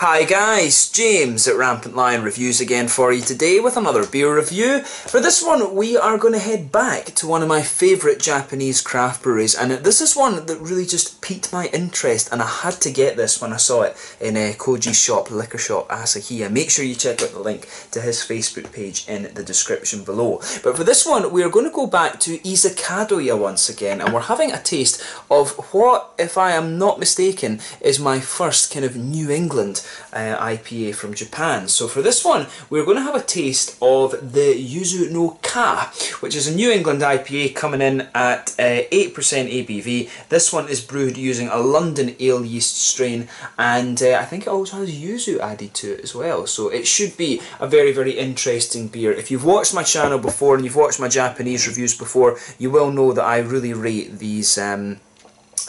Hi guys, James at Rampant Lion Reviews again for you today with another beer review. For this one we are going to head back to one of my favourite Japanese craft breweries and this is one that really just piqued my interest and I had to get this when I saw it in uh, Koji's shop, liquor shop Asahiya. Make sure you check out the link to his Facebook page in the description below. But for this one we are going to go back to Ise Kadoya once again and we're having a taste of what, if I am not mistaken, is my first kind of New England uh, IPA from Japan. So for this one, we're going to have a taste of the Yuzu no Ka, which is a New England IPA coming in at 8% uh, ABV. This one is brewed using a London ale yeast strain, and uh, I think it also has yuzu added to it as well. So it should be a very, very interesting beer. If you've watched my channel before and you've watched my Japanese reviews before, you will know that I really rate these um,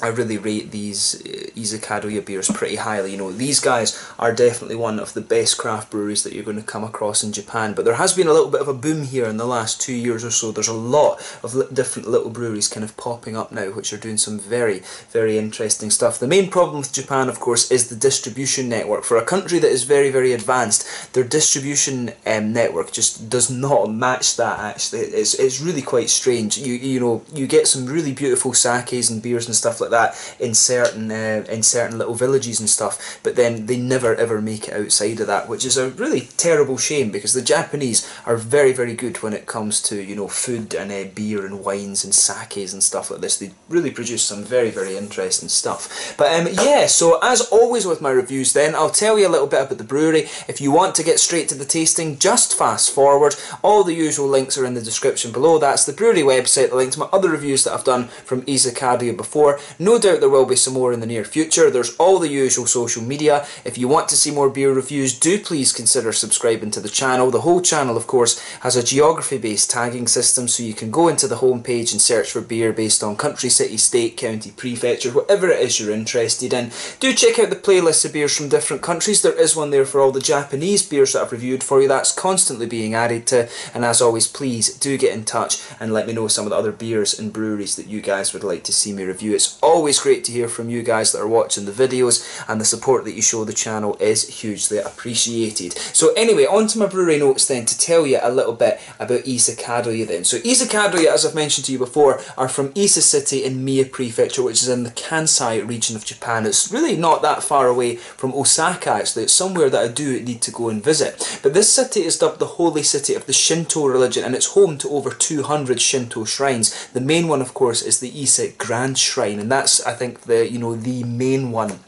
I really rate these uh, Ise Kadoya beers pretty highly. You know, these guys are definitely one of the best craft breweries that you're going to come across in Japan. But there has been a little bit of a boom here in the last two years or so. There's a lot of different little breweries kind of popping up now, which are doing some very, very interesting stuff. The main problem with Japan, of course, is the distribution network. For a country that is very, very advanced, their distribution um, network just does not match that. Actually, it's it's really quite strange. You you know, you get some really beautiful sakes and beers and stuff like like that in certain uh, in certain little villages and stuff, but then they never ever make it outside of that, which is a really terrible shame because the Japanese are very very good when it comes to you know food and uh, beer and wines and sakes and stuff like this. They really produce some very very interesting stuff. But um, yeah, so as always with my reviews, then I'll tell you a little bit about the brewery. If you want to get straight to the tasting, just fast forward. All the usual links are in the description below. That's the brewery website, the link to my other reviews that I've done from Ise Kadoya before. No doubt there will be some more in the near future. There's all the usual social media. If you want to see more beer reviews, do please consider subscribing to the channel. The whole channel, of course, has a geography-based tagging system, so you can go into the homepage and search for beer based on country, city, state, county, prefecture, whatever it is you're interested in. Do check out the playlist of beers from different countries. There is one there for all the Japanese beers that I've reviewed for you. That's constantly being added to. And as always, please do get in touch and let me know some of the other beers and breweries that you guys would like to see me review. It's always great to hear from you guys that are watching the videos and the support that you show the channel is hugely appreciated. So anyway, on to my brewery notes then to tell you a little bit about Ise Kadoya then. So Ise Kadoya, as I've mentioned to you before, are from Ise City in Mie Prefecture, which is in the Kansai region of Japan. It's really not that far away from Osaka actually. It's somewhere that I do need to go and visit. But this city is dubbed the holy city of the Shinto religion and it's home to over 200 Shinto shrines. The main one of course is the Ise Grand Shrine and that's I think the you know the main one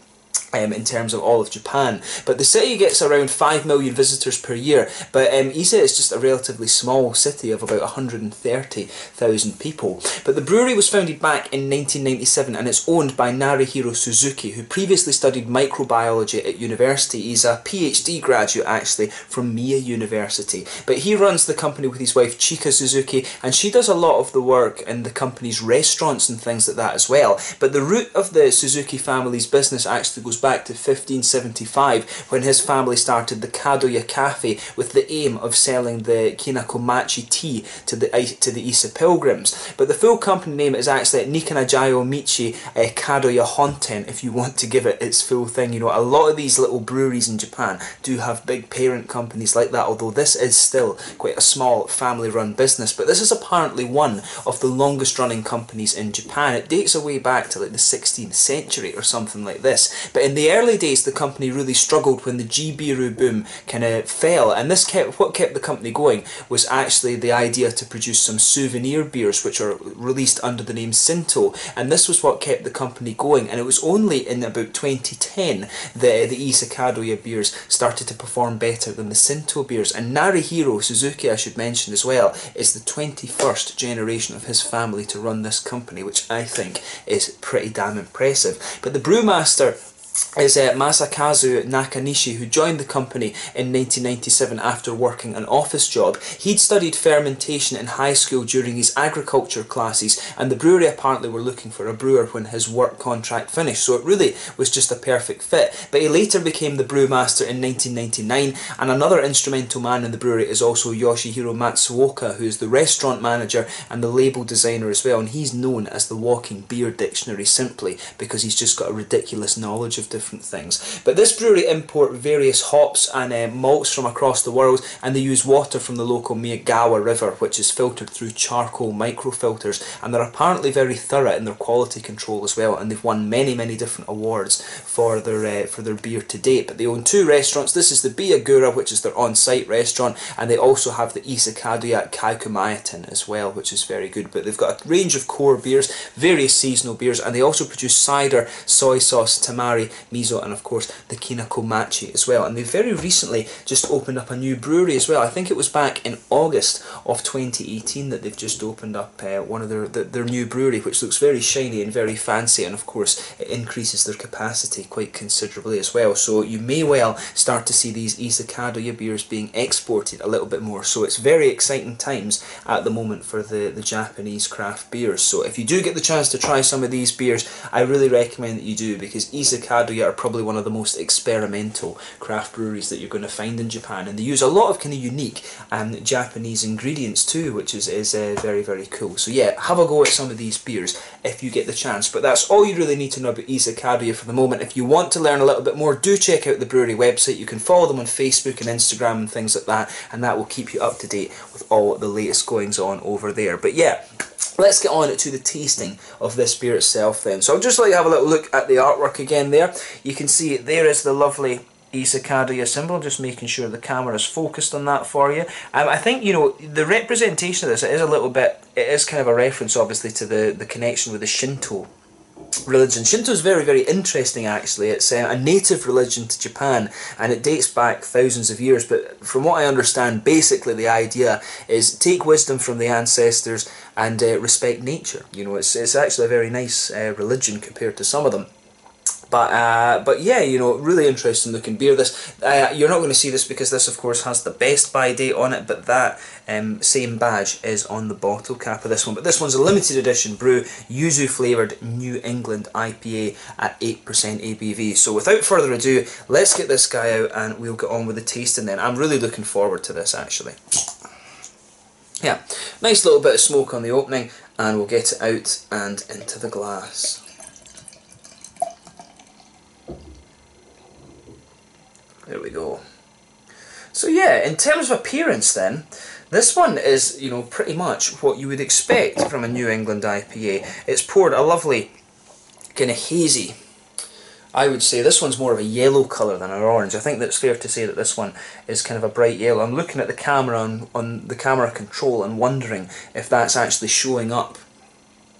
um, in terms of all of Japan. But the city gets around 5 million visitors per year, but um, Ise is just a relatively small city of about 130,000 people. But the brewery was founded back in 1997 and it's owned by Narihiro Suzuki, who previously studied microbiology at university. He's a PhD graduate actually from Mie University. But he runs the company with his wife Chika Suzuki and she does a lot of the work in the company's restaurants and things like that as well. But the root of the Suzuki family's business actually goes back to 1575 when his family started the Kadoya Cafe with the aim of selling the Kinakomachi tea to the to the Ise pilgrims. But the full company name is actually Nikenjaya Mochi uh, Kadoya Honten if you want to give it its full thing. You know, a lot of these little breweries in Japan do have big parent companies like that, although this is still quite a small family run business. But this is apparently one of the longest running companies in Japan. It dates away back to like the 16th century or something like this. But in in the early days, the company really struggled when the G-Biru boom kind of fell, and this kept what kept the company going was actually the idea to produce some souvenir beers, which are released under the name Shinto, and this was what kept the company going. And it was only in about 2010 that uh, the Ise Kadoya beers started to perform better than the Shinto beers. And Narihiro Suzuki, I should mention as well, is the 21st generation of his family to run this company, which I think is pretty damn impressive. But the brewmaster is uh, Masakazu Nakanishi, who joined the company in 1997 after working an office job. He'd studied fermentation in high school during his agriculture classes, and the brewery apparently were looking for a brewer when his work contract finished, so it really was just a perfect fit. But he later became the brewmaster in 1999, and another instrumental man in the brewery is also Yoshihiro Matsuoka, who is the restaurant manager and the label designer as well, and he's known as the walking beer dictionary simply because he's just got a ridiculous knowledge of different things. But this brewery import various hops and uh, malts from across the world, and they use water from the local Miyagawa River, which is filtered through charcoal microfilters, and they're apparently very thorough in their quality control as well, and they've won many, many different awards for their uh, for their beer to date. But they own two restaurants. This is the Biagura which is their on-site restaurant, and they also have the Ise Kadoya Kaikumayatin as well, which is very good. But they've got a range of core beers, various seasonal beers, and they also produce cider, soy sauce, tamari, miso, and of course the kinakomachi as well. And they very recently just opened up a new brewery as well. I think it was back in August of 2018 that they've just opened up uh, one of their, their new brewery, which looks very shiny and very fancy, and of course it increases their capacity quite considerably as well. So you may well start to see these Ise Kadoya beers being exported a little bit more. So it's very exciting times at the moment for the, the Japanese craft beers. So if you do get the chance to try some of these beers, I really recommend that you do because Are probably one of the most experimental craft breweries that you're going to find in Japan. And they use a lot of kind of unique um, Japanese ingredients too, which is, is uh, very, very cool. So yeah, have a go at some of these beers if you get the chance. But that's all you really need to know about Ise Kadoya for the moment. If you want to learn a little bit more, do check out the brewery website. You can follow them on Facebook and Instagram and things like that, and that will keep you up to date with all the latest goings on over there. But yeah, Let's get on to the tasting of this beer itself then. So I'll just let you have a little look at the artwork again there. You can see there is the lovely Ise Kadoya symbol, just making sure the camera is focused on that for you. Um, I think, you know, the representation of this, it is a little bit, it is kind of a reference obviously to the, the connection with the Shinto religion. Shinto is very, very interesting actually. It's uh, a native religion to Japan and it dates back thousands of years. But from what I understand, basically the idea is take wisdom from the ancestors and uh, respect nature. You know, it's, it's actually a very nice uh, religion compared to some of them. But uh, but yeah, you know, really interesting looking beer. This uh, you're not going to see this because this, of course, has the best by date on it. But that um, same badge is on the bottle cap of this one. But this one's a limited edition brew, yuzu flavoured New England IPA at 8% ABV. So without further ado, let's get this guy out and we'll get on with the tasting then. I'm really looking forward to this actually. Yeah, nice little bit of smoke on the opening and we'll get it out and into the glass. There we go. So yeah, in terms of appearance then, this one is, you know, pretty much what you would expect from a New England IPA. It's poured a lovely, kind of hazy, I would say this one's more of a yellow colour than an orange. I think that's fair to say that this one is kind of a bright yellow. I'm looking at the camera on, on the camera control and wondering if that's actually showing up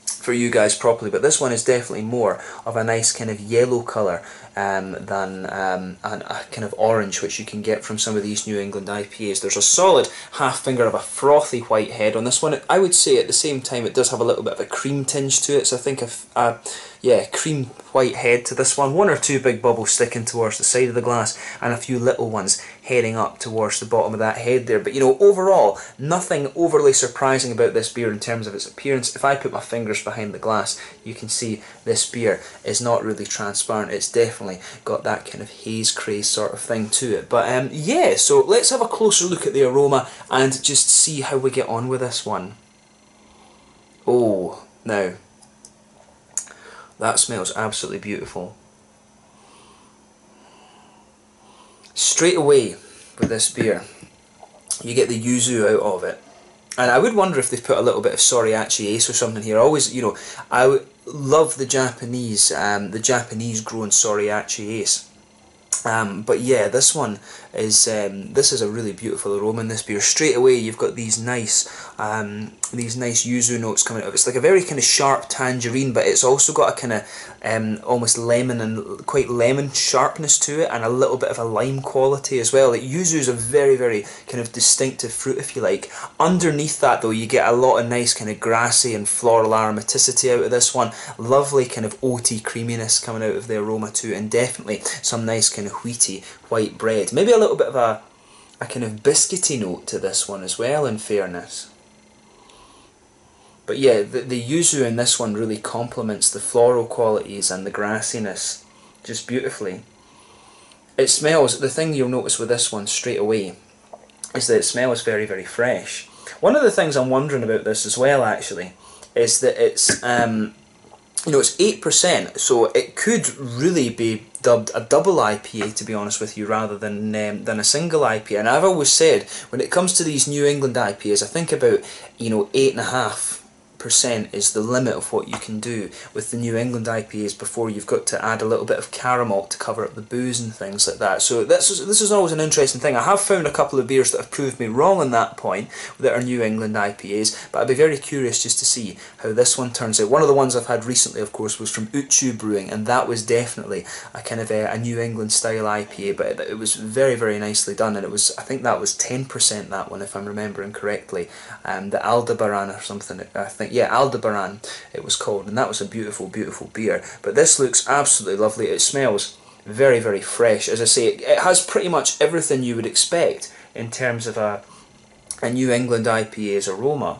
for you guys properly, but this one is definitely more of a nice kind of yellow colour um, than um, an, a kind of orange which you can get from some of these New England IPAs. There's a solid half finger of a frothy white head on this one. I would say at the same time it does have a little bit of a cream tinge to it, so I think a, yeah, cream white head to this one. One or two big bubbles sticking towards the side of the glass and a few little ones heading up towards the bottom of that head there. But you know, overall, nothing overly surprising about this beer in terms of its appearance. If I put my fingers behind the glass, you can see this beer is not really transparent. It's definitely got that kind of haze craze sort of thing to it. But um, yeah, so let's have a closer look at the aroma and just see how we get on with this one. Oh, now that smells absolutely beautiful. Straight away with this beer, you get the yuzu out of it. And I would wonder if they put a little bit of Sorachi Ace or something here. I always, you know, I love the Japanese, um, the Japanese grown Sorachi Ace. Um, but yeah, this one is um, this is a really beautiful aroma in this beer. Straight away, you've got these nice um, these nice yuzu notes coming out. It's like a very kind of sharp tangerine, but it's also got a kind of um, almost lemon and quite lemon sharpness to it, and a little bit of a lime quality as well. Like yuzu is a very very kind of distinctive fruit, if you like. Underneath that, though, you get a lot of nice kind of grassy and floral aromaticity out of this one. Lovely kind of oaty creaminess coming out of the aroma too, and definitely some nice kind of wheaty white bread. Maybe a little bit of a a kind of biscuity note to this one as well, in fairness. But yeah, the, the yuzu in this one really complements the floral qualities and the grassiness just beautifully. It smells, the thing you'll notice with this one straight away is that it smells very, very fresh. One of the things I'm wondering about this as well, actually, is that it's um, you know, it's 8%, so it could really be dubbed a double IPA, to be honest with you, rather than um, than a single IPA. And I've always said, when it comes to these New England IPAs, I think about, you know, 8.5 percent is the limit of what you can do with the New England IPAs before you've got to add a little bit of caramel to cover up the booze and things like that. So this is this is always an interesting thing. I have found a couple of beers that have proved me wrong on that point that are New England IPAs, but I'd be very curious just to see how this one turns out. One of the ones I've had recently, of course, was from Uchu Brewing, and that was definitely a kind of a, a New England style IPA, but it, was very very nicely done, and it was I think that was ten percent that one if I'm remembering correctly. Um, the Aldebaran or something I think yeah, Aldebaran it was called, and that was a beautiful, beautiful beer. But this looks absolutely lovely. It smells very, very fresh. As I say, it, it has pretty much everything you would expect in terms of a, a New England IPA's aroma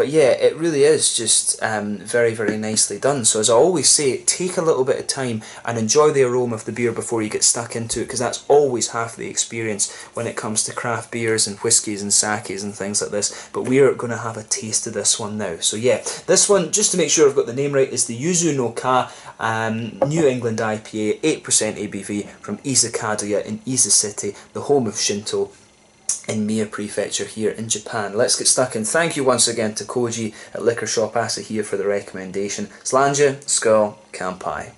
but yeah, it really is just um, very, very nicely done. So as I always say, take a little bit of time and enjoy the aroma of the beer before you get stuck into it, because that's always half the experience when it comes to craft beers and whiskies and sakes and things like this. But we are going to have a taste of this one now. So yeah, this one, just to make sure I've got the name right, is the Yuzu no Ka um, New England IPA, 8% ABV from Ise Kadoya in Ise City, the home of Shinto in Mie Prefecture here in Japan. Let's get stuck in. Thank you once again to Koji at Liquor Shop Asahiya for the recommendation. Slanja, Skull, Kampai.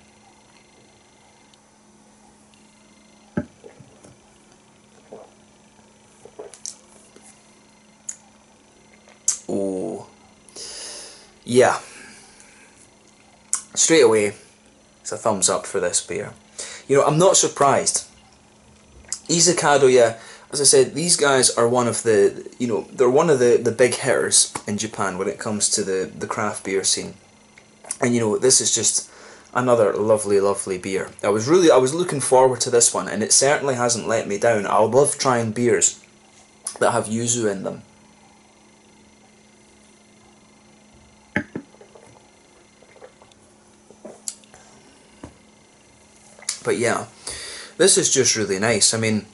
Oh, yeah. Straight away, it's a thumbs up for this beer. You know, I'm not surprised. Ise Kadoya as I said, these guys are one of the, you know, they're one of the, the big hitters in Japan when it comes to the, the craft beer scene. And you know, this is just another lovely, lovely beer. I was really, I was looking forward to this one, and it certainly hasn't let me down. I love trying beers that have yuzu in them. But yeah, this is just really nice. I mean,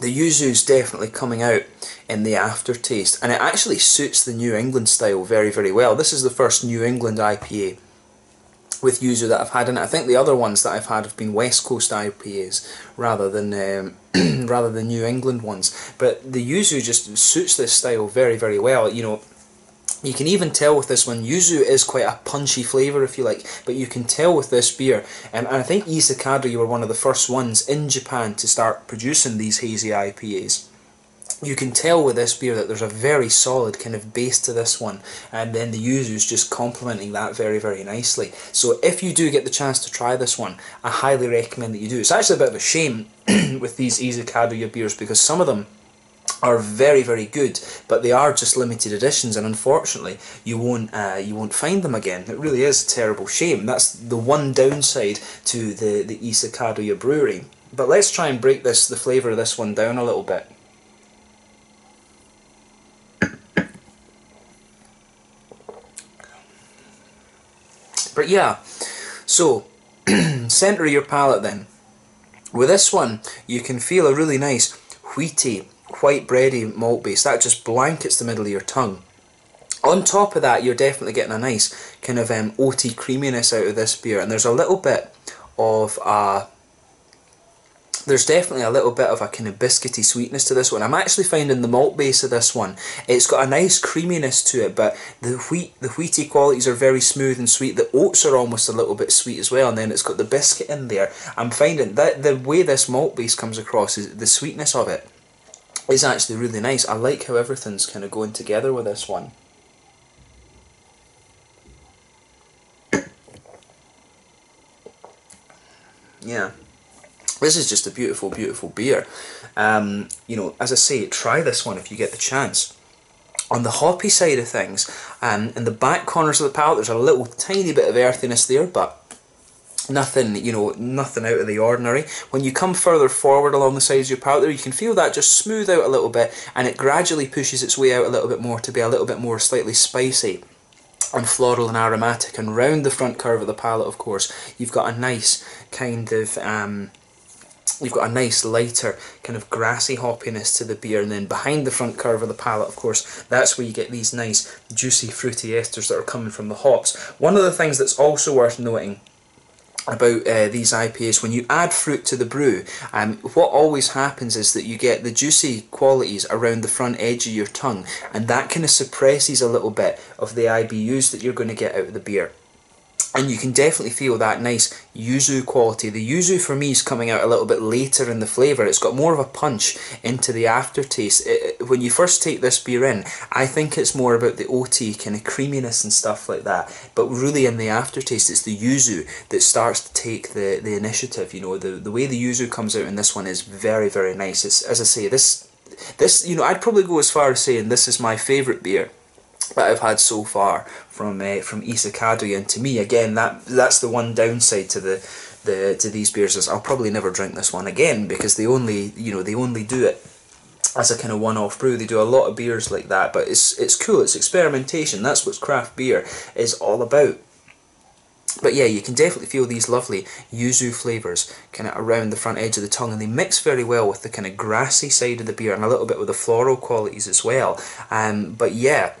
the yuzu is definitely coming out in the aftertaste and it actually suits the New England style very very well. This is the first New England IPA with yuzu that I've had and I think the other ones that I've had have been West Coast IPAs rather than um, rather than New England ones. But the yuzu just suits this style very very well. You know you can even tell with this one, yuzu is quite a punchy flavour if you like, but you can tell with this beer, um, and I think Ise Kadoya were one of the first ones in Japan to start producing these hazy IPAs. You can tell with this beer that there's a very solid kind of base to this one, and then the yuzu is just complementing that very, very nicely. So if you do get the chance to try this one, I highly recommend that you do. It's actually a bit of a shame with these Izakado beers because some of them are very very good but they are just limited editions and unfortunately you won't uh, you won't find them again. It really is a terrible shame. That's the one downside to the the Ise Kadoya brewery but let's try and break this the flavour of this one down a little bit. But yeah so centre your palate then. With this one you can feel a really nice wheaty white bready malt base, that just blankets the middle of your tongue. On top of that, you're definitely getting a nice kind of um, oaty creaminess out of this beer, and there's a little bit of a there's definitely a little bit of a kind of biscuity sweetness to this one. I'm actually finding the malt base of this one, it's got a nice creaminess to it, but the wheat, the wheaty qualities are very smooth and sweet. The oats are almost a little bit sweet as well, and then it's got the biscuit in there. I'm finding that the way this malt base comes across is the sweetness of it is actually really nice. I like how everything's kind of going together with this one. yeah. This is just a beautiful, beautiful beer. Um, you know, as I say, try this one if you get the chance. On the hoppy side of things, um, in the back corners of the palate, there's a little tiny bit of earthiness there, but nothing you know nothing out of the ordinary. When you come further forward along the sides of your palate there you can feel that just smooth out a little bit and it gradually pushes its way out a little bit more to be a little bit more slightly spicy and floral and aromatic. And round the front curve of the palate of course you've got a nice kind of um, You've got a nice lighter kind of grassy hoppiness to the beer. And then behind the front curve of the palate of course that's where you get these nice juicy fruity esters that are coming from the hops. One of the things that's also worth noting about uh, these IPAs, when you add fruit to the brew, um, what always happens is that you get the juicy qualities around the front edge of your tongue, and that kind of suppresses a little bit of the IBUs that you're going to get out of the beer and you can definitely feel that nice yuzu quality. The yuzu for me is coming out a little bit later in the flavour. It's got more of a punch into the aftertaste. It, when you first take this beer in, I think it's more about the OT kind of creaminess and stuff like that. But really in the aftertaste, it's the yuzu that starts to take the, the initiative. You know, the, the way the yuzu comes out in this one is very, very nice. It's, as I say, this, this, you know, I'd probably go as far as saying this is my favourite beer that I've had so far from uh, from Issa And to me, again, that that's the one downside to the the to these beers is I'll probably never drink this one again because they only you know they only do it as a kind of one-off brew. They do a lot of beers like that, but it's it's cool. It's experimentation. That's what craft beer is all about. But yeah, you can definitely feel these lovely yuzu flavours kind of around the front edge of the tongue, and they mix very well with the kind of grassy side of the beer and a little bit with the floral qualities as well. Um, but yeah,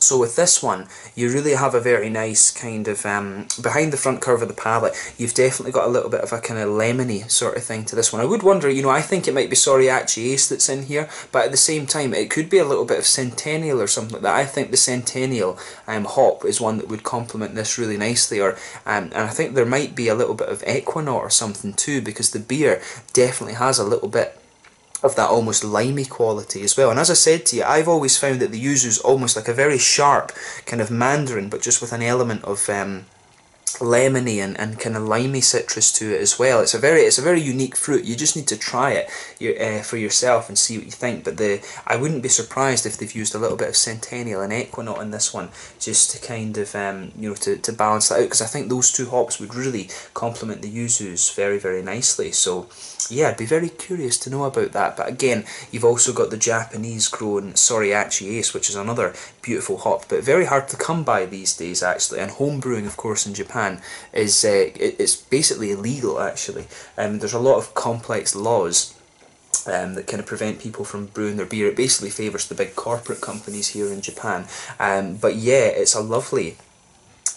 so with this one, you really have a very nice kind of, um, behind the front curve of the palate, you've definitely got a little bit of a kind of lemony sort of thing to this one. I would wonder, you know, I think it might be Sorachi Ace that's in here, but at the same time, it could be a little bit of Centennial or something like that. I think the Centennial um, hop is one that would complement this really nicely, or um, and I think there might be a little bit of Ekuanot or something too, because the beer definitely has a little bit of that almost limey quality as well. And as I said to you, I've always found that the yuzu is almost like a very sharp kind of mandarin, but just with an element of um, lemony and, and kind of limey citrus to it as well. It's a very it's a very unique fruit. You just need to try it uh, for yourself and see what you think. But the I wouldn't be surprised if they've used a little bit of Centennial and Ekuanot in this one just to kind of um, you know to, to balance that out because I think those two hops would really complement the yuzus very very nicely. So yeah, I'd be very curious to know about that. But again, you've also got the Japanese grown Sorachi Ace, which is another beautiful hop, but very hard to come by these days actually. And home brewing, of course, in Japan is uh, it's basically illegal actually. Um, there's a lot of complex laws. Um, that kind of prevent people from brewing their beer. It basically favours the big corporate companies here in Japan. Um, but yeah, it's a lovely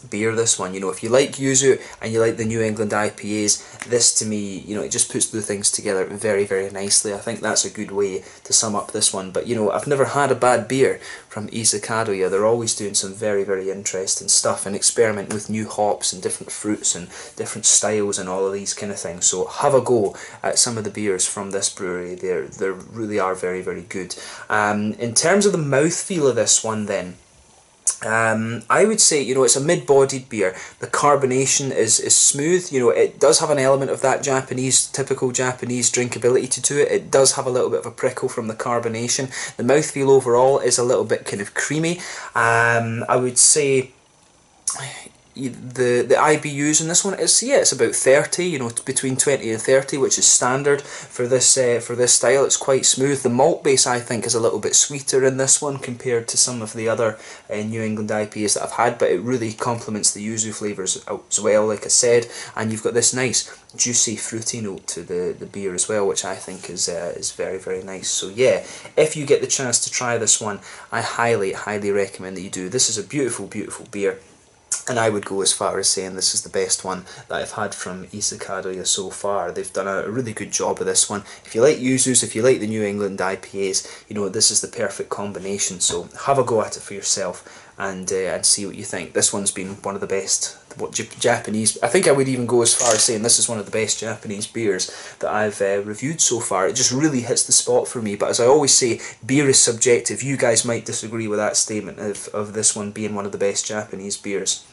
beer this one. You know if you like yuzu and you like the New England IPAs this to me you know it just puts the things together very very nicely. I think that's a good way to sum up this one. But you know I've never had a bad beer from Ise Kadoya they're always doing some very very interesting stuff and experiment with new hops and different fruits and different styles and all of these kind of things. So have a go at some of the beers from this brewery. They're they really are very very good. Um, in terms of the mouthfeel of this one then um, I would say, you know, it's a mid-bodied beer. The carbonation is, is smooth. You know, it does have an element of that Japanese, typical Japanese drinkability to, to it. It does have a little bit of a prickle from the carbonation. The mouthfeel overall is a little bit kind of creamy. Um, I would say the the IBUs in this one is yeah it's about 30 you know between 20 and 30 which is standard for this uh, for this style. It's quite smooth. The malt base I think is a little bit sweeter in this one compared to some of the other uh, New England IPAs that I've had but it really complements the yuzu flavours as well like I said. And you've got this nice juicy fruity note to the the beer as well which I think is uh, is very very nice. So yeah if you get the chance to try this one I highly highly recommend that you do. This is a beautiful beautiful beer and I would go as far as saying this is the best one that I've had from Ise Kadoya so far. They've done a really good job with this one. If you like yuzus, if you like the New England IPAs, you know, this is the perfect combination. So have a go at it for yourself and uh, and see what you think. This one's been one of the best what Japanese. I think I would even go as far as saying this is one of the best Japanese beers that I've uh, reviewed so far. It just really hits the spot for me. But as I always say, beer is subjective. You guys might disagree with that statement of of this one being one of the best Japanese beers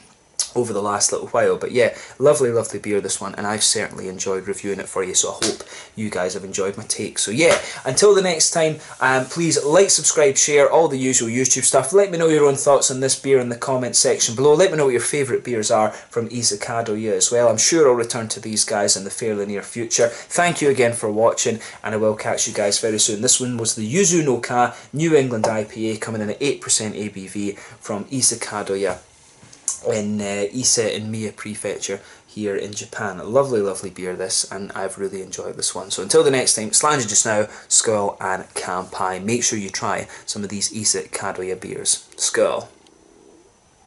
over the last little while. But yeah, lovely, lovely beer this one, and I've certainly enjoyed reviewing it for you, so I hope you guys have enjoyed my take. So yeah, until the next time, um, please like, subscribe, share, all the usual YouTube stuff. Let me know your own thoughts on this beer in the comments section below. Let me know what your favourite beers are from Ise Kadoya as well. I'm sure I'll return to these guys in the fairly near future. Thank you again for watching, and I will catch you guys very soon. This one was the Yuzu no Ka New England IPA coming in at 8% ABV from Ise Kadoya in uh, Ise in Mie Prefecture here in Japan. A lovely, lovely beer this, and I've really enjoyed this one. So until the next time, Slanger just now, Skull and Kampai. Make sure you try some of these Ise Kadoya beers. Skull.